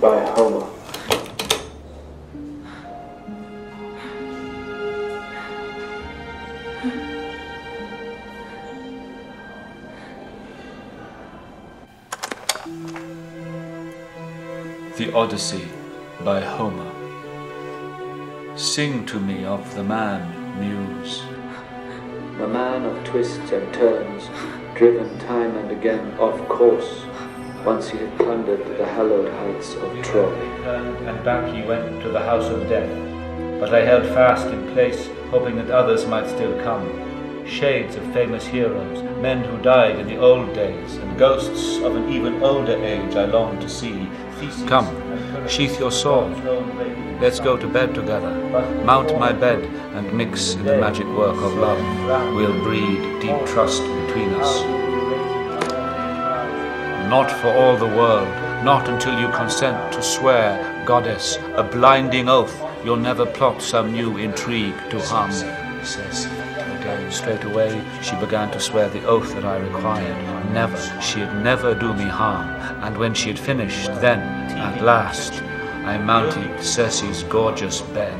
By Homer. The Odyssey by Homer. Sing to me of the man, Muse. The man of twists and turns, driven time and again off course, once he had plundered the hallowed heights of Troy. turned, and back he went to the house of death. But I held fast in place, hoping that others might still come. Shades of famous heroes, men who died in the old days, and ghosts of an even older age I longed to see. Theseus Come, sheath your sword. Let's go to bed together. Mount my bed and mix in the magic work of love. We'll breed deep trust between us. Not for all the world, not until you consent to swear, goddess, a blinding oath, you'll never plot some new intrigue to harm me. Says again, straight away she began to swear the oath that I required. Never, she'd never do me harm. And when she had finished, then, at last, I mounted Circe's gorgeous bed.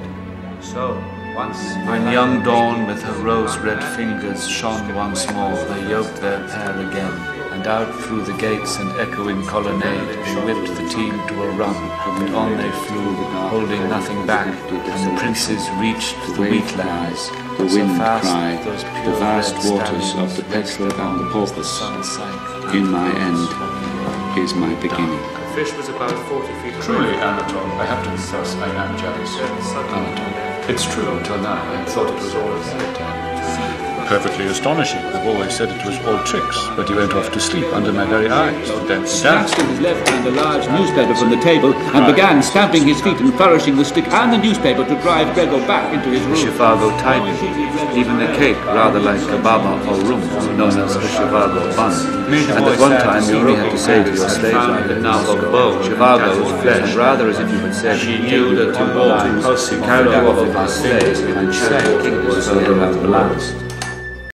So, once when young dawn with her rose-red fingers shone once more, they yoked their pair again, and out through the gates and echoing colonnade they whipped the team to a run, and on they flew, holding nothing back, and the princes reached the wheatlands. the wind fast cried, the vast waters of the raced petrel and the as porpoise. In my end is my beginning. The fish was about 40 feet Truly, Anatole, I have to confess I am jealous. Anatole, it's true until now. I thought it was all a fairy tale. Perfectly astonishing. I've always said it was all tricks, but he went off to sleep under my very eyes. Danced dance. snatched in his left hand a large newspaper from the table and began stamping his feet and flourishing the stick and the newspaper to drive Gregor back into his room. Zhivago type, even the cake rather like kebaba or rum, known as the Zhivago bun. And at one time you only had to say to your slave rider, Zhivago's flesh, rather as if you had said, she knew that to walk, carried you off in his slaves, and chariot king was so at last.